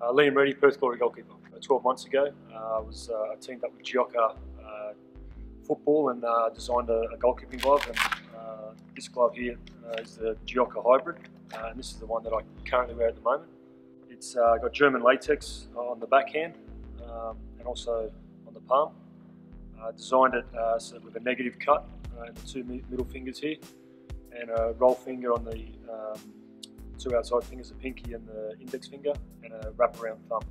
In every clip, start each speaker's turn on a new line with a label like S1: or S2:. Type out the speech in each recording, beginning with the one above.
S1: Uh, Liam Reddy, Perth Glory goalkeeper. Uh, 12 months ago, uh, I was uh, teamed up with Gioca Football and designed a, a, goalkeeping glove. And this glove here is the Gioca Hybrid, and this is the one that I currently wear at the moment. It's got German latex on the backhand um, and also on the palm. designed it so with a negative cut in the two middle fingers here and a roll finger on the um, two outside fingers, the pinky and the index finger, and a wraparound thumb.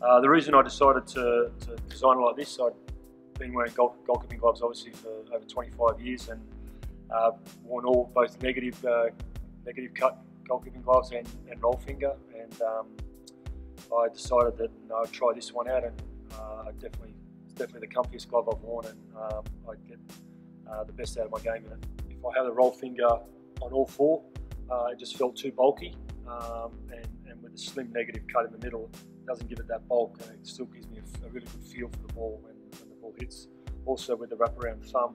S1: Uh, the reason I decided to, to, design it like this, I'd been wearing golf, goalkeeping gloves obviously for over 25 years and uh, worn all both negative uh, negative cut goalkeeping gloves and, and roll finger and um, I decided that you know, I'd try this one out and uh, definitely it's definitely the comfiest glove I've worn and um, I'd get uh, the best out of my game in it. If I have the roll finger on all four uh, it just felt too bulky, um, and, and, with a slim negative cut in the middle, it doesn't give it that bulk, and it still gives me a, a really good feel for the ball when, when, the ball hits. Also with the wraparound thumb,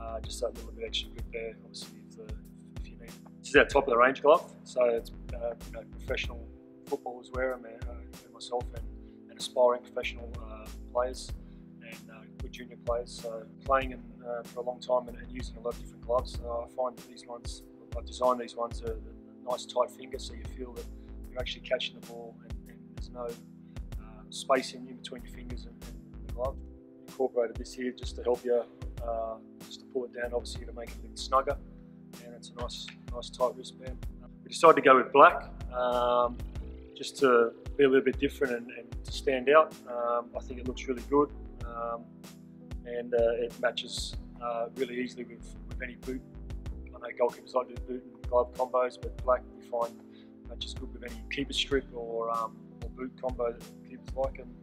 S1: uh, just that little bit extra grip there, obviously if, the, if you need. This is our top of the range glove, so it's uh, you know, professional footballers wear them, uh, myself and, and, aspiring professional uh, players and uh, good junior players. So playing in, uh, for a long time and, and, using a lot of different gloves, I find that these ones I've designed these ones a, a nice tight finger so you feel that you're actually catching the ball and, and there's no uh, space in, in between your fingers and, and, the glove. Incorporated this here just to help you, uh, just to pull it down obviously to make it a little snugger and it's a nice, nice tight wristband. We decided to go with black um, just to be a little bit different and, and to stand out. Um, I think it looks really good um, and uh, it matches uh, really easily with, with any boot know goalkeepers like to do boot and glove combos, but black we find just good with any keeper strip or, um, or boot combo that keepers like, and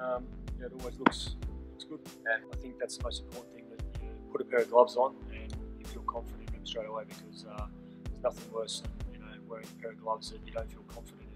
S1: um, yeah, it always looks looks good. And I think that's the most important thing that you put a pair of gloves on and you feel confident in them straight away because uh, there's nothing worse than you know wearing a pair of gloves that you don't feel confident